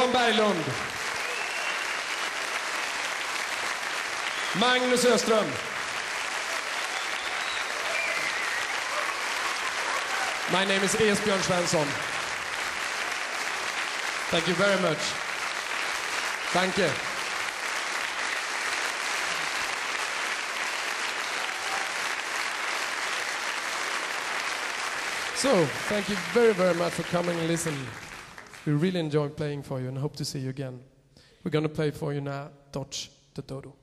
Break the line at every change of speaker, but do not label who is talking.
Dan Berglund. Magnus Öström. My name is Esbjörn Svensson. Thank you very much. Thank you. So, thank you very, very much for coming and listening. We really enjoy playing for you and hope to see you again. We're going to play for you now, Dodge the Dodo.